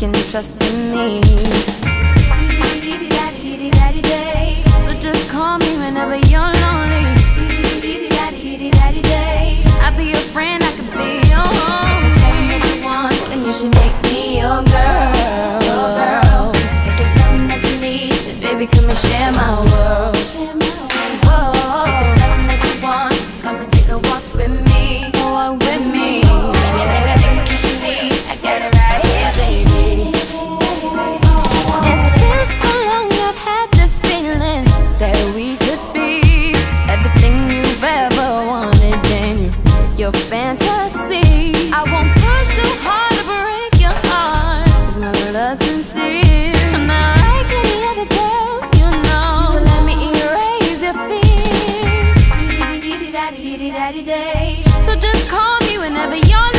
can trust in me. So just call me whenever you're lonely. I'll be your friend, I could be your home. Say what you want, then you should make me your girl. If it's something that you need, then baby, come and share my world. your fantasy. I won't push too hard to break your heart. Cause my love's sincere. And Not like any other girl, you know. So let me erase your fears. So just call me whenever you're.